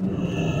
Mm-hmm.